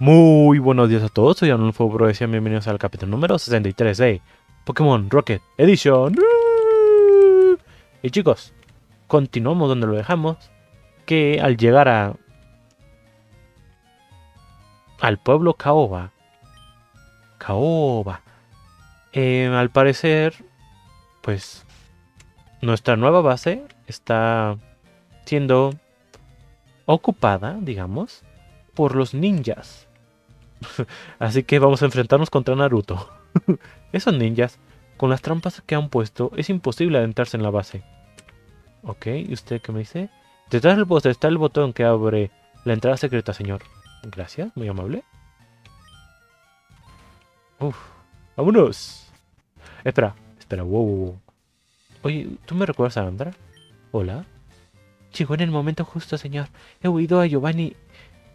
Muy buenos días a todos, soy Arnulfo Bro y bienvenidos al capítulo número 63 de Pokémon Rocket Edition. Y chicos, continuamos donde lo dejamos, que al llegar a... al pueblo Kaoba, Kaoba, eh, al parecer, pues nuestra nueva base está siendo ocupada, digamos, por los ninjas. Así que vamos a enfrentarnos contra Naruto. Esos ninjas, con las trampas que han puesto, es imposible adentrarse en la base. Ok, ¿y usted qué me dice? Detrás del poste está el botón que abre la entrada secreta, señor. Gracias, muy amable. Uf, vámonos. Espera, espera, wow, Oye, ¿tú me recuerdas a Andra? Hola. Llegó en el momento justo, señor. He oído a Giovanni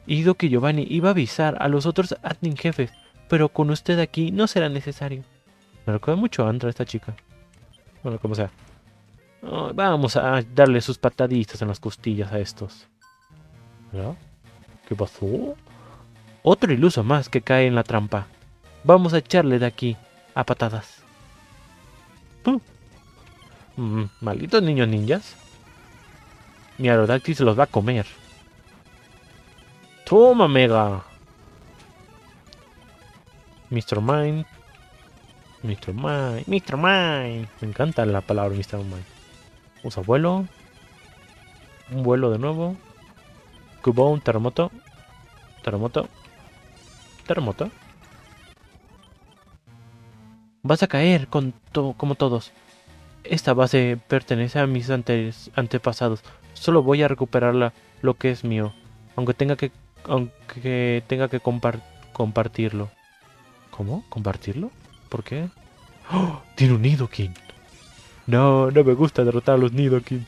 Oído que Giovanni iba a avisar a los otros admin jefes, pero con usted aquí no será necesario. Me recuerda mucho a Andra esta chica. Bueno, como sea. vamos a darle sus pataditas en las costillas a estos. ¿Qué pasó? Otro iluso más que cae en la trampa. Vamos a echarle de aquí a patadas. Mm, malditos niños ninjas. Mi Aerodactyl los va a comer. Toma, Mega. Mr. Mind. Mr. Mind. Mr. Mind. Me encanta la palabra Mr. Mind. Usa vuelo. Un vuelo de nuevo. Cubo, un terremoto. Terremoto. Terremoto. Vas a caer con como todos. Esta base pertenece a mis antepasados. Solo voy a recuperarla lo que es mío. Aunque tenga que aunque tenga que compartirlo. ¿Cómo? ¿Compartirlo? ¿Por qué? ¡Oh! Tiene un Nidoking. No, no me gusta derrotar a los Nidoking.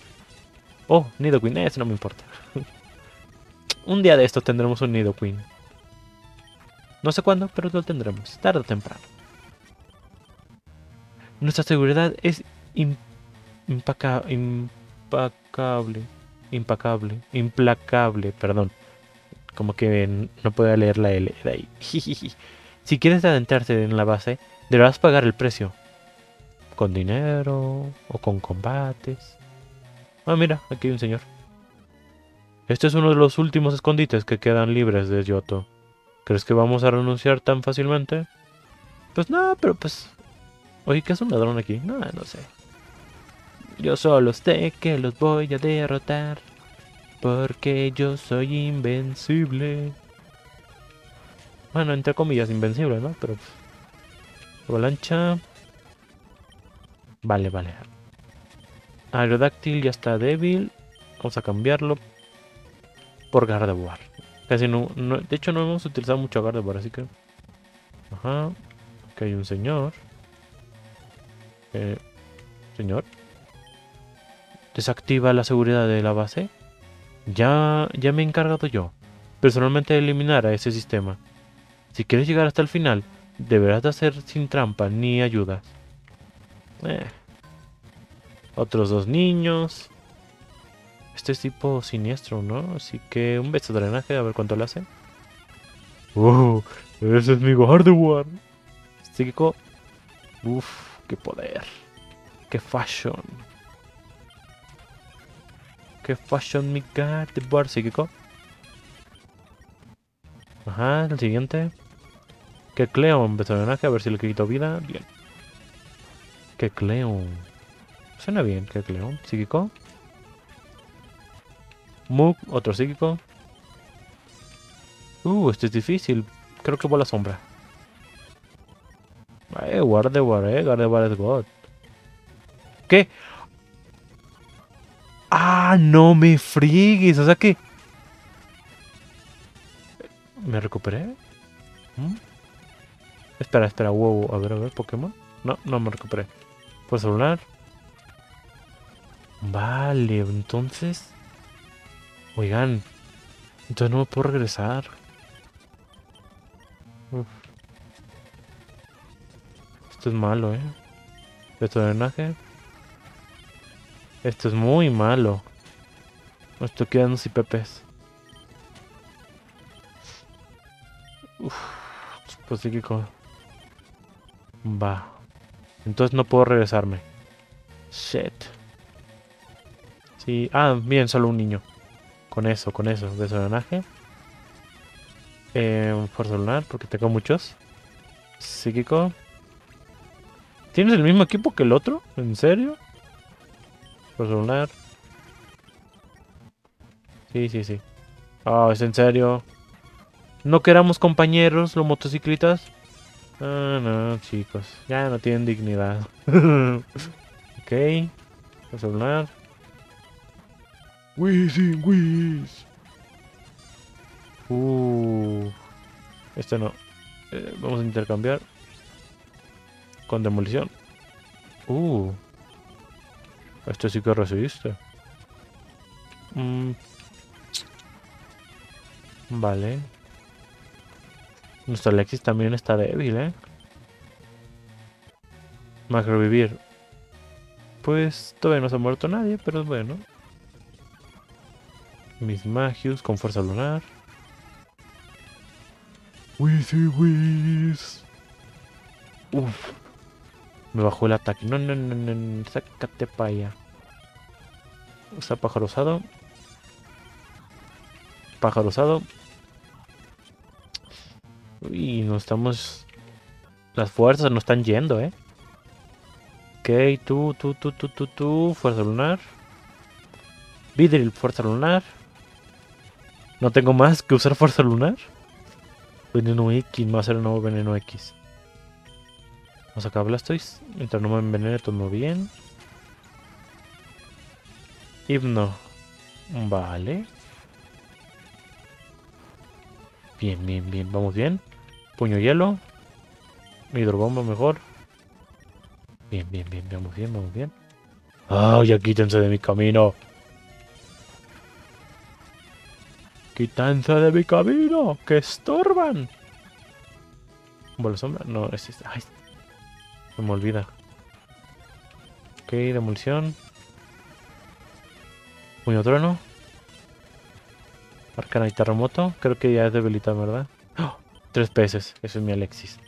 Oh, Nidoqueen, eso no me importa. un día de estos tendremos un Nidoqueen. No sé cuándo, pero lo tendremos, tarde o temprano. Nuestra seguridad es impacable, impacable, implacable, perdón. Como que no puedo leer la L ahí. si quieres adentrarte en la base, deberás pagar el precio. Con dinero o con combates. Ah, mira, aquí hay un señor. Este es uno de los últimos escondites que quedan libres de Yoto. ¿Crees que vamos a renunciar tan fácilmente? Pues no, pero pues... Oye, ¿qué es un ladrón aquí? No, no sé. Yo solo sé que los voy a derrotar. Porque yo soy invencible. Bueno, entre comillas, invencible, ¿no? Pero... Avalancha. Vale, vale. Aerodáctil ya está débil. Vamos a cambiarlo por Gardevoir. Casi no, De hecho, no hemos utilizado mucho Gardevoir, así que... Ajá. Aquí hay un señor. Eh, señor. Desactiva la seguridad de la base. Ya, ya me he encargado yo, personalmente, de eliminar a ese sistema. Si quieres llegar hasta el final, deberás de hacer sin trampa ni ayudas. Eh. Otros dos niños. Este es tipo siniestro, ¿no? Así que un beso de drenaje, a ver cuánto le hace. ¡Oh! Ese es mi Gardevoir. Psíquico. Uf, qué poder. Qué fashion. ¿Qué fashion mi god de bar psíquico? Ajá, el siguiente. Que Cleon, personaje, a ver si le quito vida. Bien. Que Cleon. Suena bien, que Cleon. Psíquico. Mug, otro psíquico. Uh, este es difícil. Creo que la sombra. Eh, guarde, guarde, guarde, es God. ¿Qué? Ah, no me frigues. O sea que... ¿Me recuperé? ¿Mm? Espera, espera. Wow, a ver, a ver, Pokémon. No, no me recuperé. ¿Puedo celular? Vale, entonces... Oigan. Entonces no me puedo regresar. Esto es malo, ¿eh? Esto de drenaje. Esto es muy malo. Me estoy quedando sin pepes. Uf, pues psíquico. Va. Entonces no puedo regresarme. Shit. Sí. Ah, bien, solo un niño. Con eso, con eso. Desordanaje. Eh, fuerza lunar, porque tengo muchos. Psíquico. ¿Tienes el mismo equipo que el otro? ¿En serio? Fuerza lunar. Sí, sí, sí. Ah, es en serio. No queramos compañeros, los motociclistas. Ah, no, chicos. Ya no tienen dignidad. ok. Fuerza lunar. Whizzing Whiz. Uh. Este no. Eh, vamos a intercambiar. Con demolición. Uh. Este sí que resiste. Mm. Vale. Nuestro Alexis también está débil, ¿eh? Más revivir. Pues todavía no se ha muerto nadie, pero es bueno. Mis Magius con fuerza lunar. Wizzy Wiz. Uf. Me bajó el ataque. No, no, no, no. Sácate para allá. Usa pájaro usado. Pájaro usado. Uy, no estamos... Las fuerzas no están yendo, ¿eh? Ok, tú, tú, tú, tú, tú, tú. Fuerza lunar. Vidril, fuerza lunar. No tengo más que usar fuerza lunar. Veneno X, hacer el nuevo veneno X. Vamos a sacar Blastoise. Mientras no me envenene, todo bien. Hipno. Vale. Bien, bien, bien. Vamos bien. Puño hielo. Hidrobomba mejor. Bien, bien, bien. Vamos bien, vamos bien. ¡Ah! ya quítense de mi camino! ¡Quítense de mi camino! ¡Que estorban! ¿Bola sombra? No, es. Ay, se me olvida. Ok, demolición. Puño trueno. Arcana y terremoto. Creo que ya es debilitado, ¿verdad? ¡Oh! Tres peces. Eso es mi Alexis.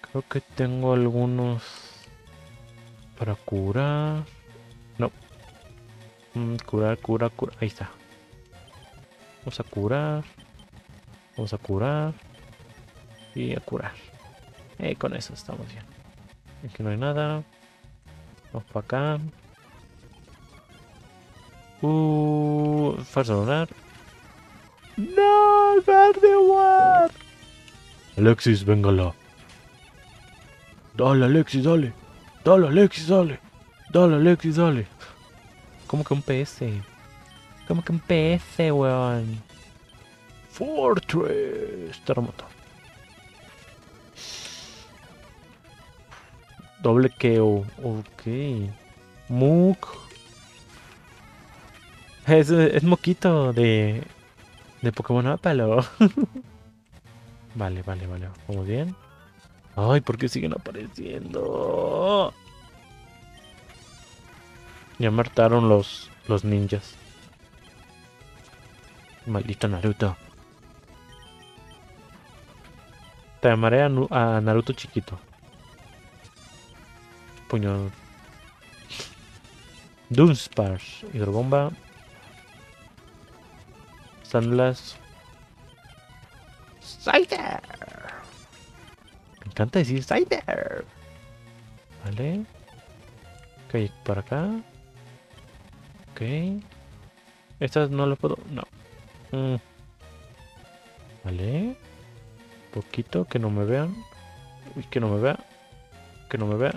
Creo que tengo algunos para curar. No. Mm, curar, curar, curar. Ahí está. Vamos a curar. Vamos a curar. Y a curar. Eh, con eso estamos bien. Aquí no hay nada. Vamos para acá. Uh, fuerza lunar. No, verde war. Alexis, véngala. Dale, Alexis, dale. Dale, Alexis, dale. Dale, Alexis, dale. ¿Cómo que un PS? Como que un PS, weón. Fortress. Terremoto. Doble KO. Ok. Mook. Es, es moquito de. De Pokémon Apalo. vale, vale, vale. Vamos bien. Ay, ¿por qué siguen apareciendo? Ya mataron los, los ninjas. Maldito Naruto. Te llamaré a, a Naruto chiquito. Puño. Dunsparce. Hidrobomba. Sandblast. Cider. Me encanta decir Cider. Vale. Ok, para acá. Ok. Estas no las puedo. No. Mm. Vale. Poquito, que no me vean. Uy, que no me vea. Que no me vea.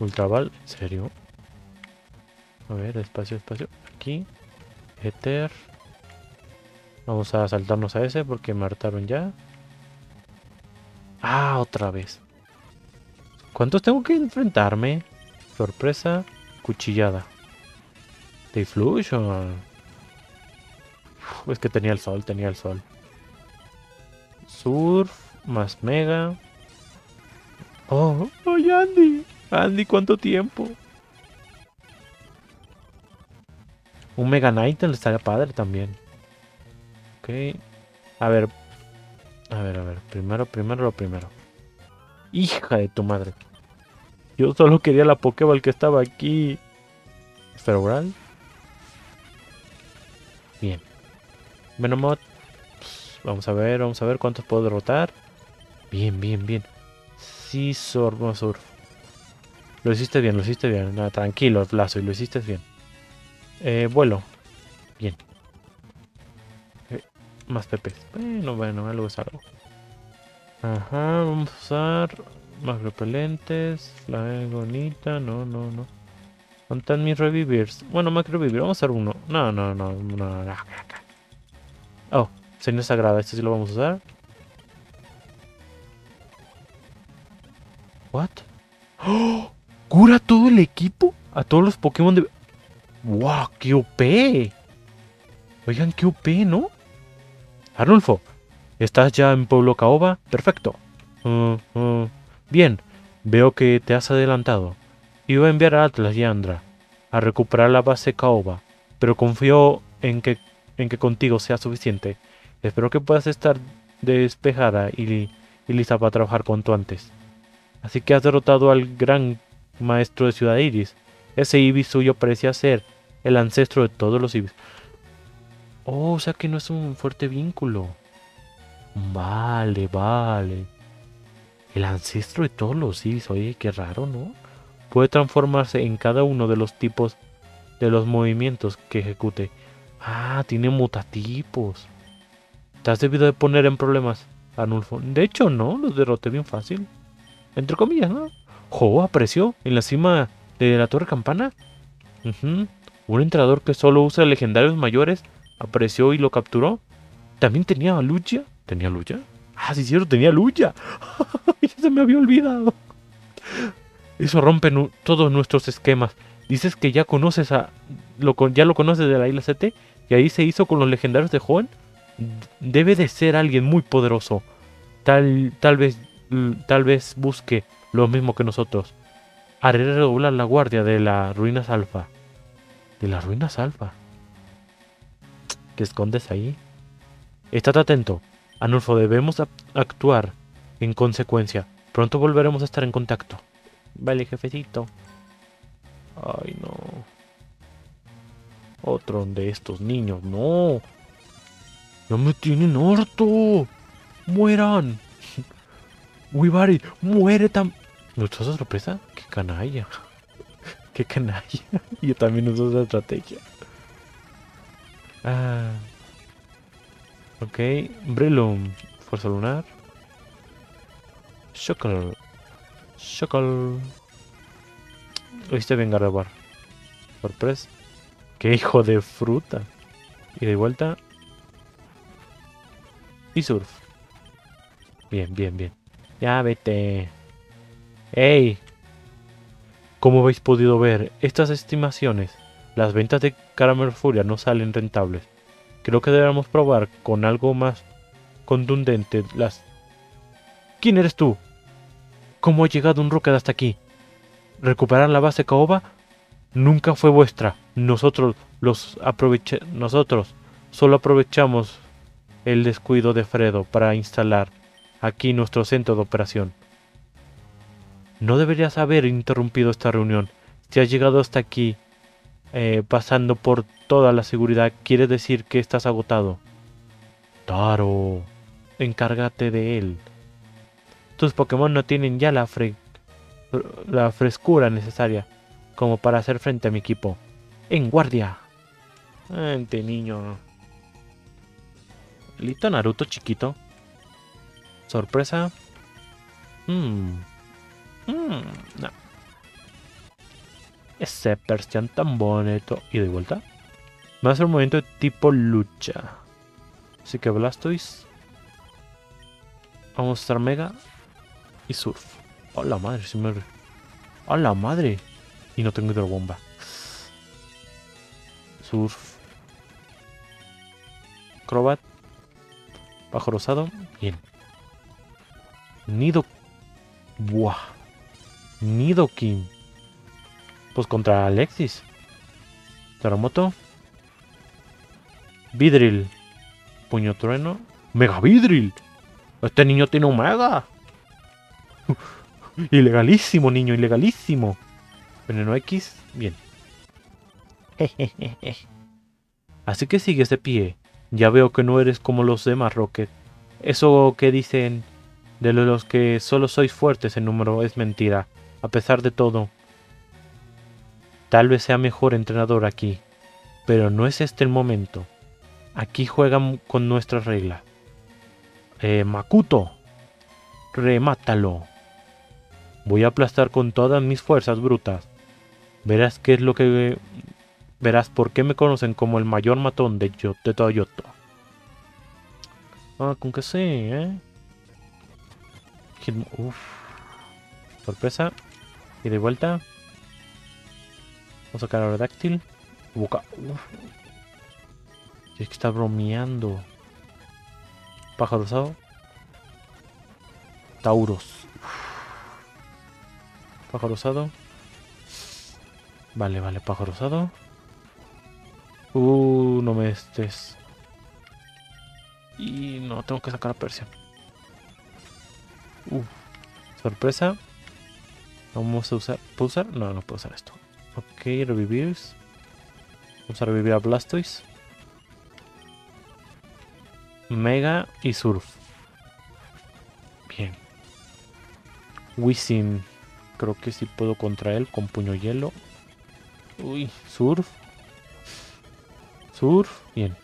Ultraval, ¿en serio? A ver, espacio, espacio. Aquí. Ether. Vamos a saltarnos a ese porque me hartaron ya. Ah, otra vez. ¿Cuántos tengo que enfrentarme? Sorpresa, cuchillada. Deflusion. es que tenía el sol, tenía el sol. Surf, más mega. Oh, ¡Ay, Andy! Andy, ¿cuánto tiempo? Un Mega Knight le estaría padre también. Ok. A ver. A ver, a ver. Primero, primero, lo primero. Hija de tu madre. Yo solo quería la Pokéball que estaba aquí. Feroral. Bien. Venomot. Vamos a ver, vamos a ver cuántos puedo derrotar. Bien, bien, bien. Sí, Surf. Lo hiciste bien, lo hiciste bien. Nada, tranquilo, Blazo, y lo hiciste bien. Eh, vuelo. Bien. Eh, más pepes. Bueno, bueno, algo es algo. Ajá, vamos a usar más repelentes. La bonita, no, no, no. ¿Dónde mis revivirs? Bueno, más revivir, vamos a usar uno. No, no, no, no, no. Oh, señor sagrada, este sí lo vamos a usar. What? ¡Oh! ¿Cura todo el equipo? A todos los Pokémon de... ¡Wow! ¡Qué OP! Oigan, qué OP, ¿no? Arnulfo, ¿estás ya en Pueblo Caoba? Perfecto. Uh, uh. Bien, veo que te has adelantado. Iba a enviar a Atlas y Andra a recuperar la base Caoba, pero confío en que, en que contigo sea suficiente. Espero que puedas estar despejada y, y lista para trabajar cuanto antes. Así que has derrotado al gran maestro de Ciudad Iris. Ese Ibis suyo parecía ser el ancestro de todos los Ibis. Oh, o sea que no es un fuerte vínculo. Vale, vale. El ancestro de todos los Ibis. Oye, qué raro, ¿no? Puede transformarse en cada uno de los tipos de los movimientos que ejecute. Ah, tiene mutatipos. Te has debido de poner en problemas, Anulfo. De hecho, no, los derroté bien fácil. Entre comillas, ¿no? Jo, apareció en la cima de la Torre Campana. Un entrenador que solo usa legendarios mayores apareció y lo capturó. También tenía lucha. ¿Tenía lucha? Ah, sí, cierto, tenía lucha. ya se me había olvidado. Eso rompe todos nuestros esquemas. Dices que ya conoces a. Ya lo conoces de la isla CT. Y ahí se hizo con los legendarios de Joven. Debe de ser alguien muy poderoso. Tal, tal vez. Tal vez busque lo mismo que nosotros. Haré redoblar la guardia de las ruinas alfa. ¿De las ruinas alfa? ¿Qué escondes ahí? Estate atento. Anulfo, debemos actuar en consecuencia. Pronto volveremos a estar en contacto. Vale, jefecito. Ay, no. Otro de estos niños, no. No me tienen harto. Mueran. Wibari, muere tan... ¿No usó sorpresa? ¡Qué canalla! ¡Qué canalla! Yo también uso esa estrategia. Ah. Ok. Brillum. Fuerza lunar. Shockle. Shockle. Oíste bien, Gardevoir. Sorpresa. ¡Qué hijo de fruta! Y de vuelta. Y surf. Bien, bien, bien. Ya vete. ¡Ey! Como habéis podido ver, estas estimaciones, las ventas de Caramel Furia no salen rentables. Creo que debemos probar con algo más contundente las... ¿Quién eres tú? ¿Cómo ha llegado un Rocket hasta aquí? ¿Recuperar la base Caoba? Nunca fue vuestra. Nosotros los. Nosotros solo aprovechamos el descuido de Fredo para instalar aquí nuestro centro de operación. No deberías haber interrumpido esta reunión. Si has llegado hasta aquí eh, pasando por toda la seguridad, quiere decir que estás agotado. Taro, encárgate de él. Tus Pokémon no tienen ya la, la frescura necesaria como para hacer frente a mi equipo. ¡En guardia! Ente niño. Listo Naruto chiquito. Sorpresa. Mmm. Mmm, no. Ese persian tan bonito. Y de vuelta. Va a ser un movimiento de tipo lucha. Así que Blastoise. Vamos a usar Mega. Y Surf. ¡Oh, la madre! Si me... ¡Oh, la madre! Y no tengo bomba. Surf. Crobat. Bajo rosado. Bien. Nido. Buah. Nidoking. Pues contra Alexis. Terremoto. Vidril. Puño trueno. Mega Vidril. Este niño tiene Omega. ilegalísimo, niño, ilegalísimo. Veneno X, bien. Así que sigues de pie. Ya veo que no eres como los demás, Rocket. Eso que dicen de los que solo sois fuertes en número es mentira. A pesar de todo, tal vez sea mejor entrenador aquí. Pero no es este el momento. Aquí juegan con nuestra regla. Eh, Makuto, remátalo. Voy a aplastar con todas mis fuerzas brutas. Verás qué es lo que... Verás por qué me conocen como el mayor matón de, yo, de todo. Ah, con que sí, ¿eh? Uf. Sorpresa. Y de vuelta. Vamos a sacar ahora dáctil. Boca. Es que está bromeando. Pájaro rosado. Tauros. Pájaro rosado. Vale, vale, pájaro rosado. Uh, no me estés. Y no, tengo que sacar a Persia. Uh, sorpresa. Vamos a usar. ¿Puedo usar? No, no puedo usar esto. Ok, revivir. Vamos a revivir a Blastoise. Mega y Surf. Bien. Wisin. Creo que sí puedo contra él con puño hielo. Uy, Surf. Surf. Bien.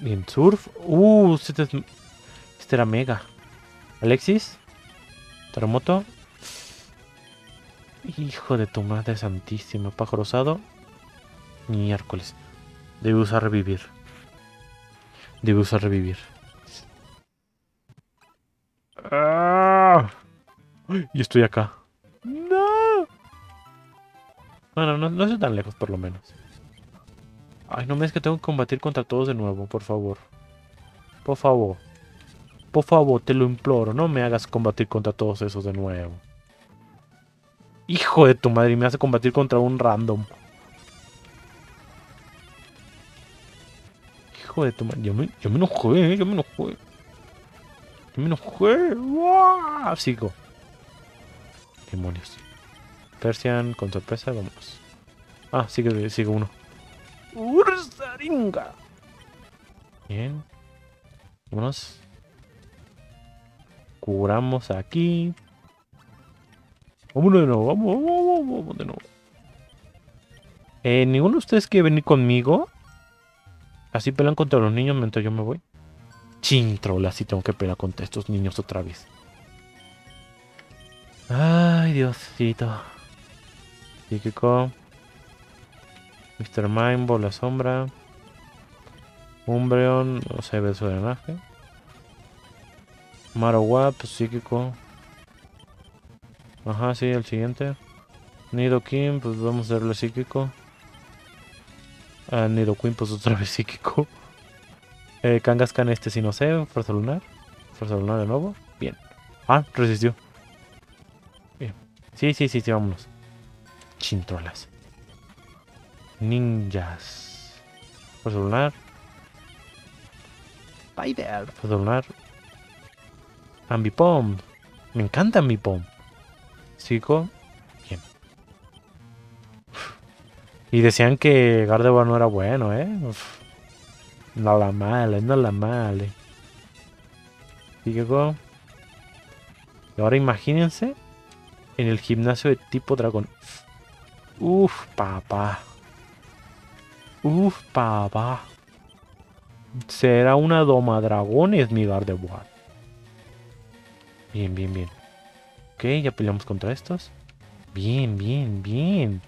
Bien, Surf. Uh, este, este era Mega. Alexis. Terremoto. Hijo de tu madre santísima. Pájaro rosado. Miércoles. Debe usar revivir. Debe usar revivir. ¡Ah! Y estoy acá. ¡No! Bueno, no, no estoy tan lejos por lo menos. Ay, no me es que tengo que combatir contra todos de nuevo, por favor. Por favor. Por favor, te lo imploro, no me hagas combatir contra todos esos de nuevo. Hijo de tu madre, me hace combatir contra un random. Hijo de tu madre, yo me, yo me enojé, yo me enojé. Yo me enojé. ¡Wow! Sigo. Demonios. Persian con sorpresa, vamos. Ah, sigue, sigue uno. Ursaringa. Bien. Vámonos. Curamos aquí. Vamos de nuevo, vamos, vamos, vamos de nuevo. Eh, ¿Ninguno de ustedes quiere venir conmigo? Así pelean contra los niños mientras yo me voy. Chintrola, así tengo que pelear contra estos niños otra vez. Ay, Diosito. Psíquico. Mr. Mind, la sombra. Umbreon, no sé, beso de drenaje. Marowak, psíquico. Ajá, sí, el siguiente. Nidoking, pues vamos a darle psíquico. Ah, Nidoqueen, pues otra vez psíquico. Eh, Kangaskhan, este sí no sé. Fuerza lunar. Fuerza lunar de nuevo. Bien. Ah, resistió. Bien. Sí, sí, sí, sí, vámonos. Chintrolas. Ninjas. Fuerza lunar. Spider. Fuerza lunar. Ambipom. Me encanta Ambipom. Psico. Bien. Y decían que Gardevoir no era bueno, ¿eh? No la male, no la male. Psico. Y ahora imagínense en el gimnasio de tipo dragón. Uf, papá. Uf, papá. Será una doma dragones mi Gardevoir. Bien, bien, bien. Ok, ya peleamos contra estos. Bien, bien, bien.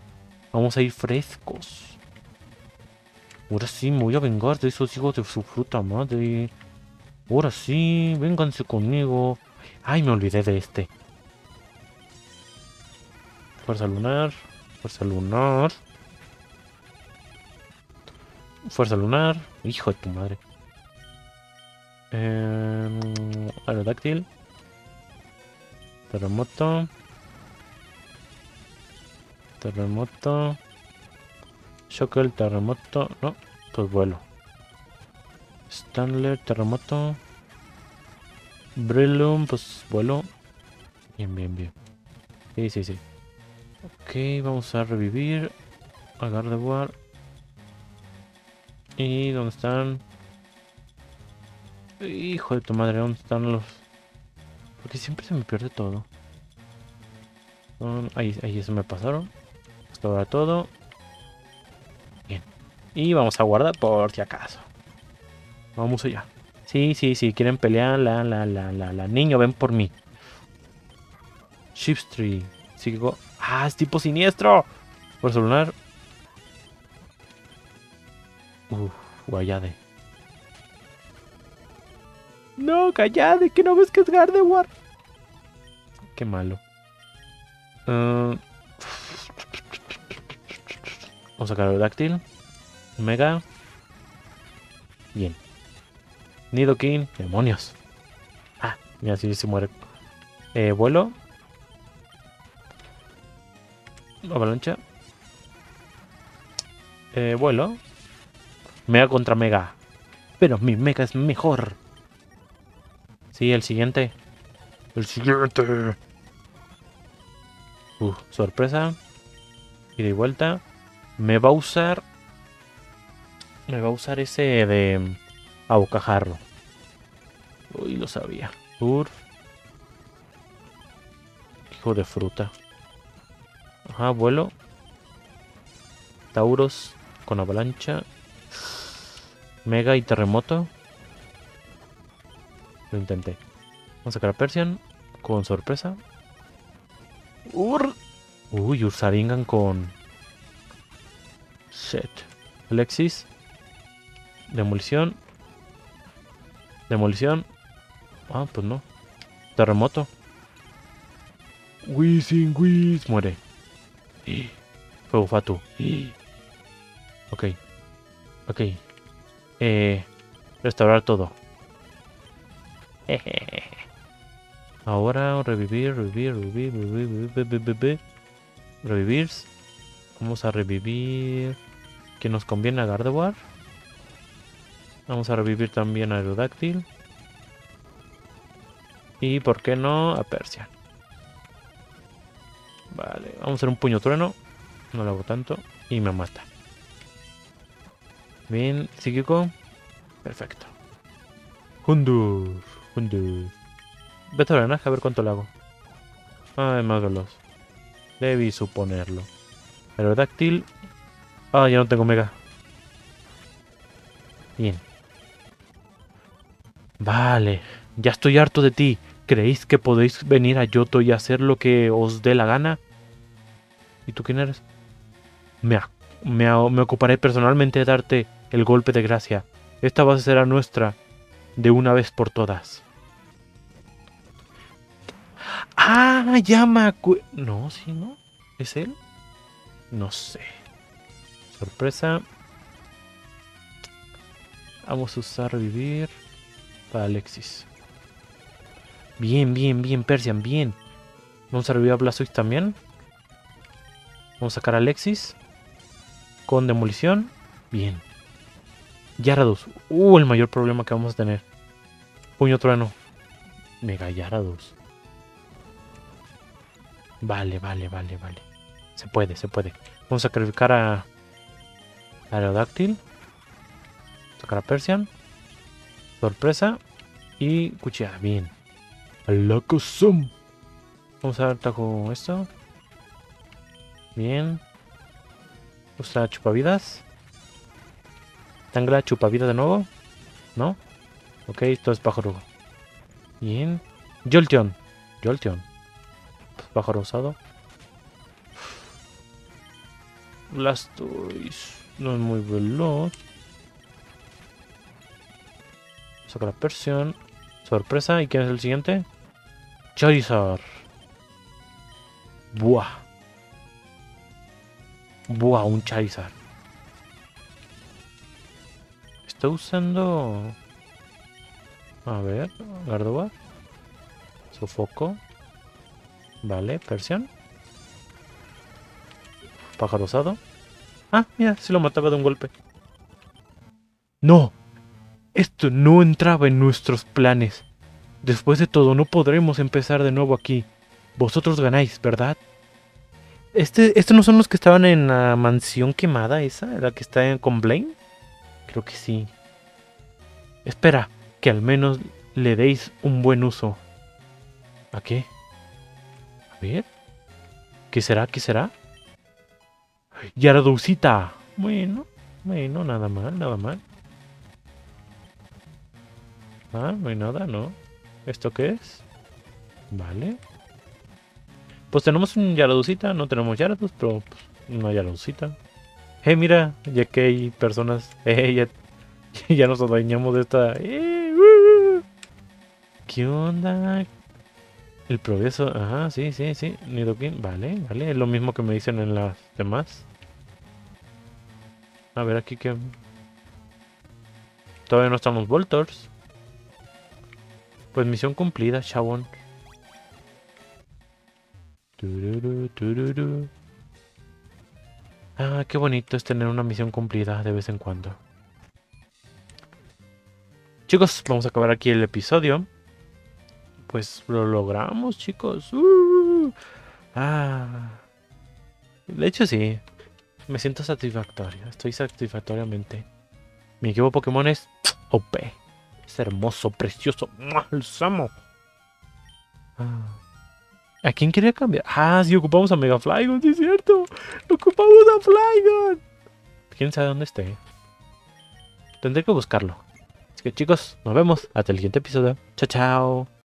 Vamos a ir frescos. Ahora sí, me voy a vengar de esos hijos de su fruta madre. Ahora sí, vénganse conmigo. Ay, me olvidé de este. Fuerza lunar. Fuerza lunar. Fuerza lunar. Hijo de tu madre. Eh, aerodáctil. Terremoto. Terremoto. el terremoto. No, pues vuelo. Stanley, terremoto. Brillum, pues vuelo. Bien, bien, bien. Sí, sí, sí. Ok, vamos a revivir. A Gardevoir. ¿Y dónde están? Hijo de tu madre, ¿dónde están los...? Porque siempre se me pierde todo. ahí, ahí se me pasaron. Hasta ahora todo. Bien. Y vamos a guardar por si acaso. Vamos allá. Sí, sí, sí, quieren pelear. La, la, la, la, la. Niño, ven por mí. Shipstree. Sigo. ¡Ah, es tipo siniestro! Por celular. Uf, Guayade. No, callade, que no ves que es Gardevoir. Qué malo. Uh, vamos a sacar el dáctil. Mega. Bien. Nidoking. Demonios. Ah, mira, si se muere. Eh, vuelo. Avalancha. Eh, vuelo. Mega contra Mega. Pero mi Mega es mejor. Sí, el siguiente. El siguiente. Uh, sorpresa. Y de vuelta. Me va a usar... Me va a usar ese de... A bocajarro. Uy, lo sabía. Urf. Hijo de fruta. Ajá, vuelo. Tauros con avalancha. Mega y terremoto. Lo intenté. Vamos a sacar a Persian con sorpresa. Ur. Uy, Ursaringan con... Shit. Alexis. Demolición. Demolición. Ah, pues no. Terremoto. Whizzing Whiz. Muere. Fuego Fatu. Ok. Ok. Eh, restaurar todo. Ahora revivir, revivir, revivir, revivir, revivir, revivir. Vamos a revivir. Que nos conviene a Gardevoir. Vamos a revivir también a Aerodáctil. Y por qué no a Persia. Vale, vamos a hacer un puño trueno. No lo hago tanto. Y me mata. Bien, psíquico. Perfecto. Hundur, Hundur. Vete a la a ver cuánto le hago. Ay, más veloz. Debí suponerlo. Aerodáctil. Ah, ya no tengo mega. Bien. Vale. Ya estoy harto de ti. ¿Creéis que podéis venir a Yoto y hacer lo que os dé la gana? ¿Y tú quién eres? Me, me, me ocuparé personalmente de darte el golpe de gracia. Esta base será nuestra de una vez por todas. Ah, llama. No, sí, ¿no? ¿Es él? No sé. Sorpresa. Vamos a usar revivir para Alexis. Bien, bien, bien, Persian, bien. Vamos a revivir a Blastoise también. Vamos a sacar a Alexis. Con demolición. Bien. Yarados. Uh, el mayor problema que vamos a tener. Puño trueno. Mega Yarados. Vale, vale, vale, vale. Se puede, se puede. Vamos a sacrificar a Aerodáctil. Sacar a Persian. Sorpresa. Y cuchilla. Bien. Alakazam. Vamos a dar con esto. Bien. Usa chupavidas. Tangla chupavidas de nuevo. ¿No? Ok, esto es pájaro. Bien. Jolteon. Jolteon. Pájaro usado. Blastoise. No es muy veloz. Saca la persión. Sorpresa. ¿Y quién es el siguiente? Charizard. Buah. Buah, un Charizard. Está usando... A ver, Gardoba. Sofoco. Vale, Persian. Pájaro osado. Ah, mira, se lo mataba de un golpe. ¡No! Esto no entraba en nuestros planes. Después de todo, no podremos empezar de nuevo aquí. Vosotros ganáis, ¿verdad? Este, ¿Estos no son los que estaban en la mansión quemada esa? ¿La que está con Blaine? Creo que sí. Espera, que al menos le deis un buen uso. ¿A qué? Ver. ¿Qué será? ¿Qué será? Yaradusita. Bueno, bueno, nada mal, nada mal. Ah, no hay nada, ¿no? ¿Esto qué es? Vale. Pues tenemos un Yaradusita, no tenemos Yaradus, pero pues, una Yaradusita. Eh, mira, ya que hay personas. Eh, ya, ya nos adueñamos de esta. Eh, uh. ¿Qué onda? El progreso, ajá, sí, sí, sí. Nidoking, vale, vale. Es lo mismo que me dicen en las demás. A ver, aquí que. Todavía no estamos Voltors. Pues misión cumplida, chabón. Ah, qué bonito es tener una misión cumplida de vez en cuando. Chicos, vamos a acabar aquí el episodio. Pues lo logramos, chicos. Uh. ah. De hecho, sí. Me siento satisfactorio. Estoy satisfactoriamente. Mi equipo Pokémon es OP. Es hermoso, precioso. El amo. Ah. ¿A quién quería cambiar? Ah, sí, ocupamos a Mega Flygon, sí es cierto. Ocupamos a Flygon. ¿Quién sabe dónde esté? Tendré que buscarlo. Así que chicos, nos vemos hasta el siguiente episodio. Chao, chao.